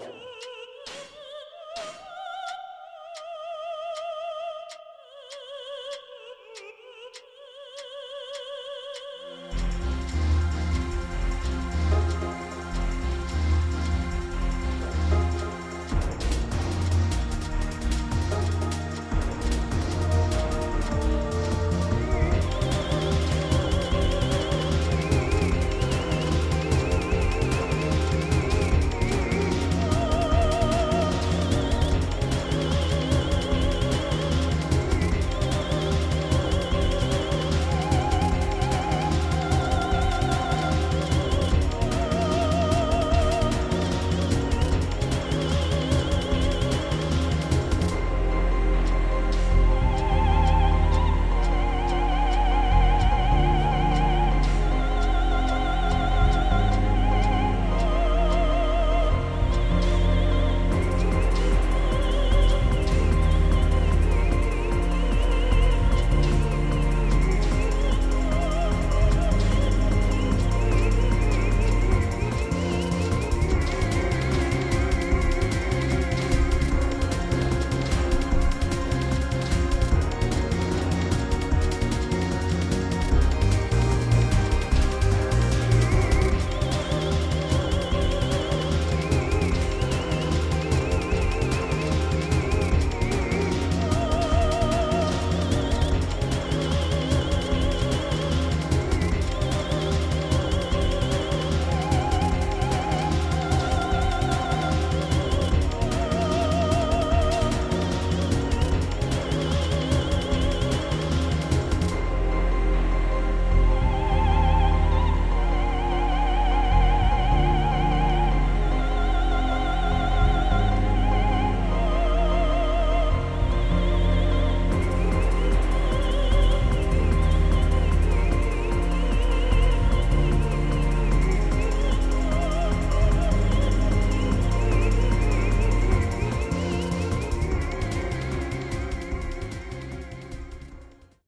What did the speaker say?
you